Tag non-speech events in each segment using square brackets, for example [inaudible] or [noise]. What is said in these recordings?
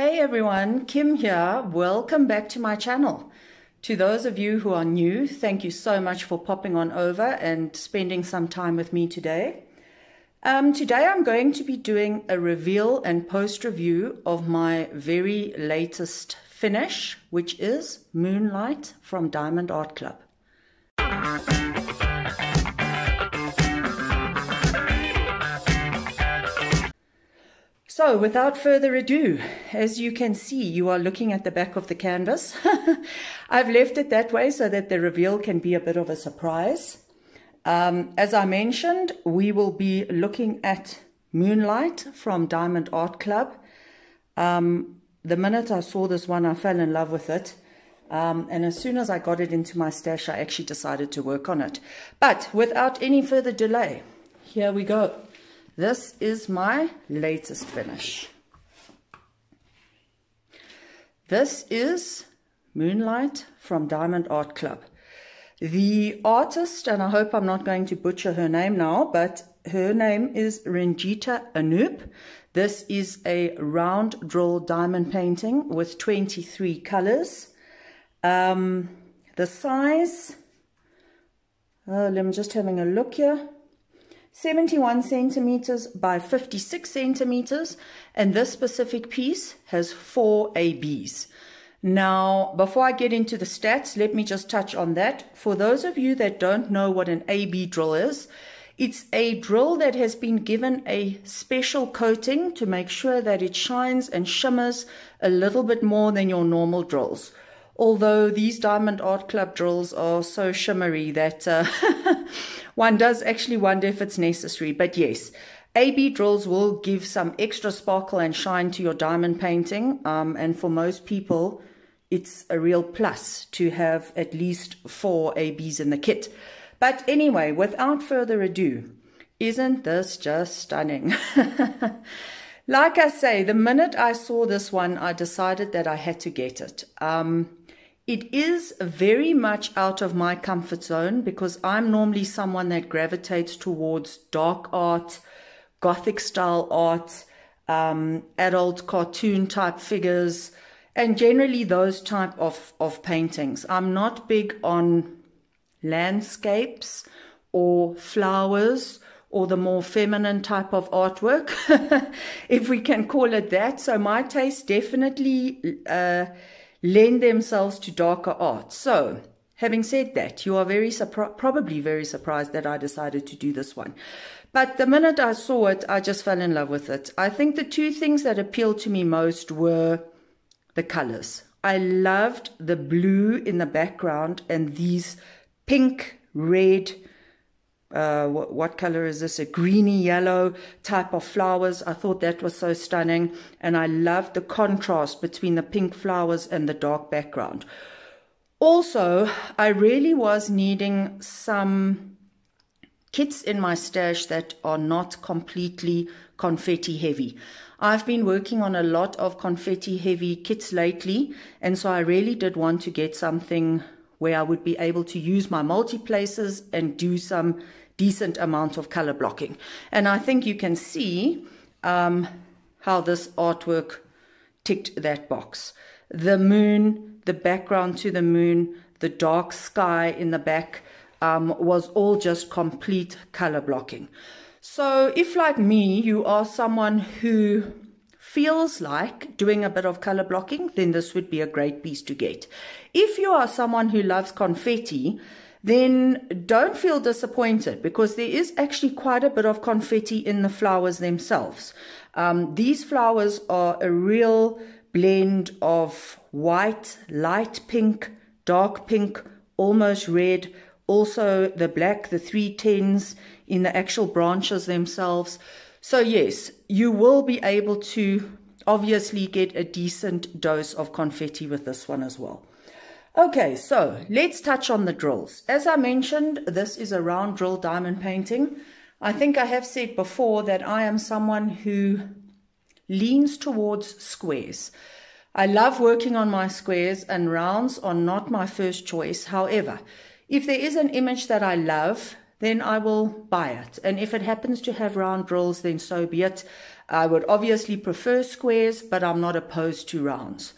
Hey everyone, Kim here. Welcome back to my channel. To those of you who are new, thank you so much for popping on over and spending some time with me today. Um, today I'm going to be doing a reveal and post review of my very latest finish, which is Moonlight from Diamond Art Club. So without further ado, as you can see, you are looking at the back of the canvas. [laughs] I've left it that way so that the reveal can be a bit of a surprise. Um, as I mentioned, we will be looking at Moonlight from Diamond Art Club. Um, the minute I saw this one, I fell in love with it. Um, and as soon as I got it into my stash, I actually decided to work on it. But without any further delay, here we go. This is my latest finish. This is Moonlight from Diamond Art Club. The artist, and I hope I'm not going to butcher her name now, but her name is Renjitha Anoop. This is a round drill diamond painting with 23 colors. Um, the size, uh, let me just having a look here. 71 centimeters by 56 centimeters and this specific piece has four ABs. Now, before I get into the stats, let me just touch on that. For those of you that don't know what an AB drill is, it's a drill that has been given a special coating to make sure that it shines and shimmers a little bit more than your normal drills although these Diamond Art Club drills are so shimmery that uh, [laughs] one does actually wonder if it's necessary. But yes, AB drills will give some extra sparkle and shine to your diamond painting. Um, and for most people, it's a real plus to have at least four ABs in the kit. But anyway, without further ado, isn't this just stunning? [laughs] like I say, the minute I saw this one, I decided that I had to get it. Um, it is very much out of my comfort zone because I'm normally someone that gravitates towards dark art, gothic style art, um, adult cartoon type figures, and generally those type of, of paintings. I'm not big on landscapes or flowers or the more feminine type of artwork, [laughs] if we can call it that. So my taste definitely uh, lend themselves to darker art. So, having said that, you are very surprised, probably very surprised that I decided to do this one. But the minute I saw it, I just fell in love with it. I think the two things that appealed to me most were the colors. I loved the blue in the background and these pink, red, uh, what, what, color is this? A greeny yellow type of flowers. I thought that was so stunning. And I loved the contrast between the pink flowers and the dark background. Also, I really was needing some kits in my stash that are not completely confetti heavy. I've been working on a lot of confetti heavy kits lately. And so I really did want to get something where I would be able to use my multi-placers and do some decent amount of color blocking. And I think you can see um, how this artwork ticked that box. The moon, the background to the moon, the dark sky in the back um, was all just complete color blocking. So if like me, you are someone who feels like doing a bit of color blocking, then this would be a great piece to get. If you are someone who loves confetti, then don't feel disappointed because there is actually quite a bit of confetti in the flowers themselves. Um, these flowers are a real blend of white, light pink, dark pink, almost red, also the black, the three tens in the actual branches themselves. So yes, you will be able to obviously get a decent dose of confetti with this one as well. Okay, so let's touch on the drills. As I mentioned, this is a round drill diamond painting. I think I have said before that I am someone who leans towards squares. I love working on my squares and rounds are not my first choice. However, if there is an image that I love, then I will buy it. And if it happens to have round drills, then so be it. I would obviously prefer squares, but I'm not opposed to rounds.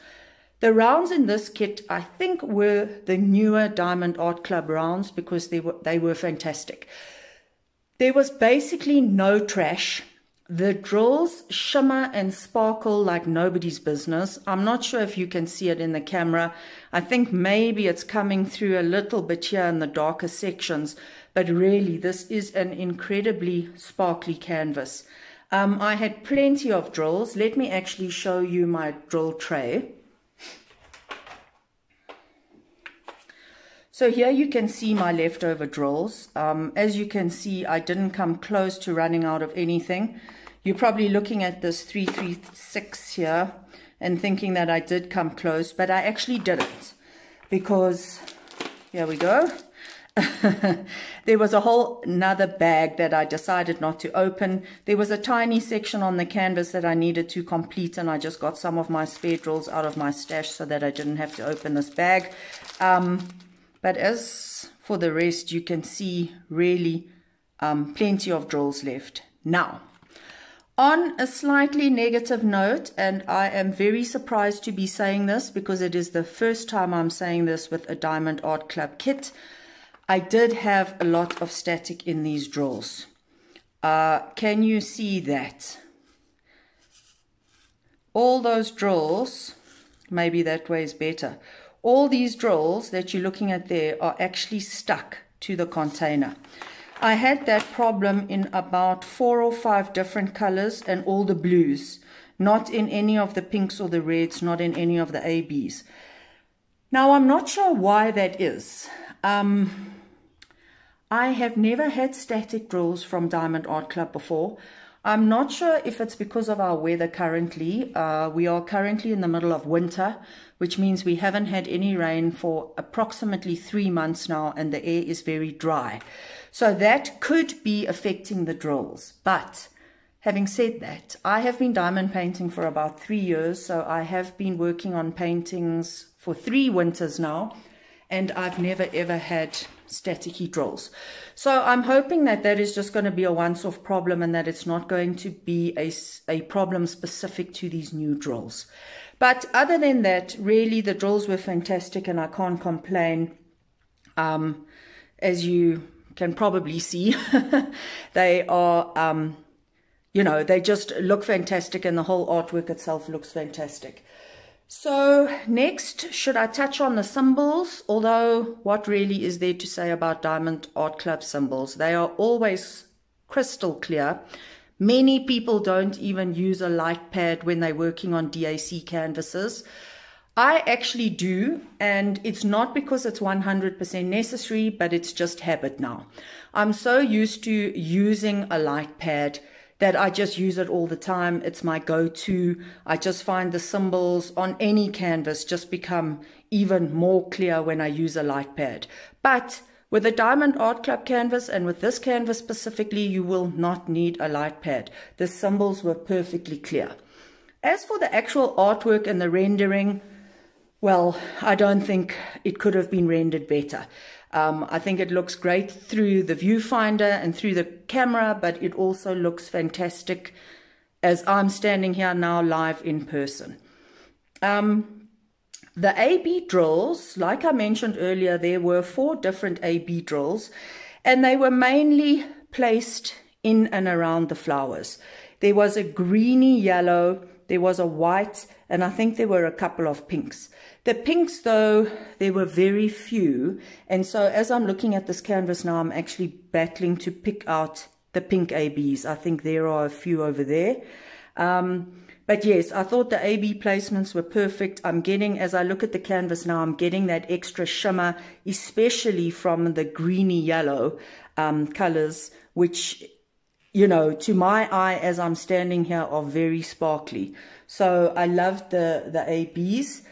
The rounds in this kit, I think, were the newer Diamond Art Club rounds because they were, they were fantastic. There was basically no trash. The drills shimmer and sparkle like nobody's business. I'm not sure if you can see it in the camera. I think maybe it's coming through a little bit here in the darker sections, but really this is an incredibly sparkly canvas. Um, I had plenty of drills. Let me actually show you my drill tray. So here you can see my leftover drills. Um, as you can see, I didn't come close to running out of anything. You're probably looking at this 336 here and thinking that I did come close, but I actually didn't because, here we go. [laughs] there was a whole another bag that I decided not to open. There was a tiny section on the canvas that I needed to complete and I just got some of my spare drills out of my stash so that I didn't have to open this bag. Um, but as for the rest, you can see really um, plenty of drills left. Now, on a slightly negative note, and I am very surprised to be saying this because it is the first time I'm saying this with a Diamond Art Club kit, I did have a lot of static in these drills. Uh, can you see that? All those drills, maybe that way is better all these drills that you're looking at there are actually stuck to the container. I had that problem in about four or five different colors and all the blues, not in any of the pinks or the reds, not in any of the ABs. Now, I'm not sure why that is. Um, I have never had static drills from Diamond Art Club before. I'm not sure if it's because of our weather currently. Uh, we are currently in the middle of winter, which means we haven't had any rain for approximately three months now, and the air is very dry. So that could be affecting the drills. But having said that, I have been diamond painting for about three years, so I have been working on paintings for three winters now, and I've never ever had staticky drills. So I'm hoping that that is just going to be a once-off problem and that it's not going to be a, a problem specific to these new drills. But other than that, really the drills were fantastic and I can't complain. Um, as you can probably see, [laughs] they are, um, you know, they just look fantastic and the whole artwork itself looks fantastic. So next, should I touch on the symbols? Although what really is there to say about Diamond Art Club symbols? They are always crystal clear. Many people don't even use a light pad when they're working on DAC canvases. I actually do, and it's not because it's 100% necessary, but it's just habit now. I'm so used to using a light pad that I just use it all the time. It's my go-to. I just find the symbols on any canvas just become even more clear when I use a light pad. But with a Diamond Art Club canvas and with this canvas specifically, you will not need a light pad. The symbols were perfectly clear. As for the actual artwork and the rendering, well, I don't think it could have been rendered better. Um, I think it looks great through the viewfinder and through the camera, but it also looks fantastic as I'm standing here now live in person. Um, the AB drills, like I mentioned earlier, there were four different AB drills, and they were mainly placed in and around the flowers. There was a greeny yellow, there was a white, and I think there were a couple of pinks. The pinks, though, there were very few. And so as I'm looking at this canvas now, I'm actually battling to pick out the pink ABs. I think there are a few over there. Um, but yes, I thought the AB placements were perfect. I'm getting, as I look at the canvas now, I'm getting that extra shimmer, especially from the greeny yellow um, colors, which, you know, to my eye as I'm standing here are very sparkly. So I loved the, the ABs.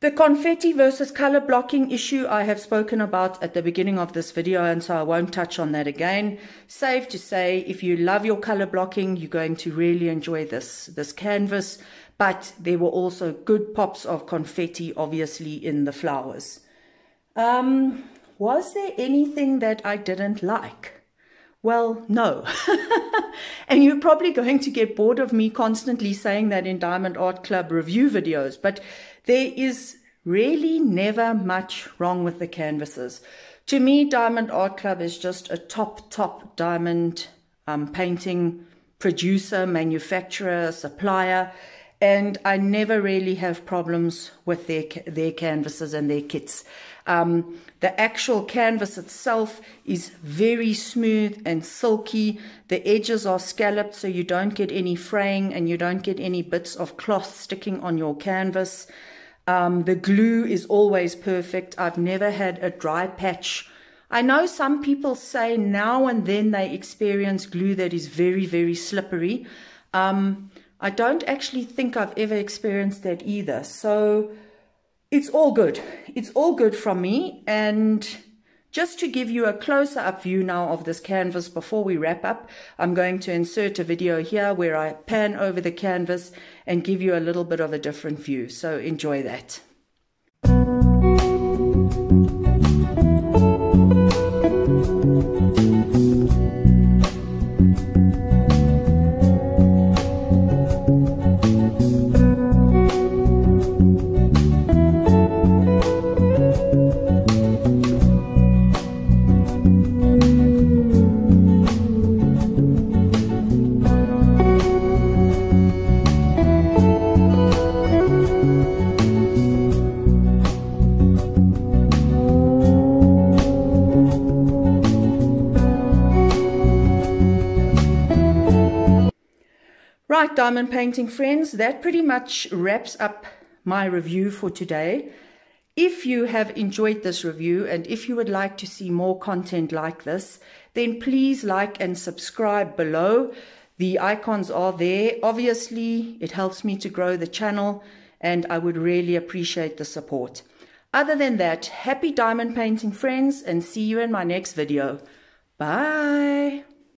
The confetti versus color blocking issue I have spoken about at the beginning of this video and so I won't touch on that again. Safe to say if you love your color blocking you're going to really enjoy this, this canvas but there were also good pops of confetti obviously in the flowers. Um, was there anything that I didn't like? Well, no. [laughs] and you're probably going to get bored of me constantly saying that in Diamond Art Club review videos, but there is really never much wrong with the canvases. To me, Diamond Art Club is just a top, top diamond um, painting producer, manufacturer, supplier, and I never really have problems with their, their canvases and their kits. Um, the actual canvas itself is very smooth and silky. The edges are scalloped so you don't get any fraying and you don't get any bits of cloth sticking on your canvas. Um, the glue is always perfect. I've never had a dry patch. I know some people say now and then they experience glue that is very, very slippery. Um, I don't actually think I've ever experienced that either. So it's all good. It's all good from me. And just to give you a closer up view now of this canvas before we wrap up, I'm going to insert a video here where I pan over the canvas and give you a little bit of a different view. So enjoy that. Right, diamond painting friends, that pretty much wraps up my review for today. If you have enjoyed this review and if you would like to see more content like this, then please like and subscribe below. The icons are there. Obviously, it helps me to grow the channel and I would really appreciate the support. Other than that, happy diamond painting friends and see you in my next video. Bye.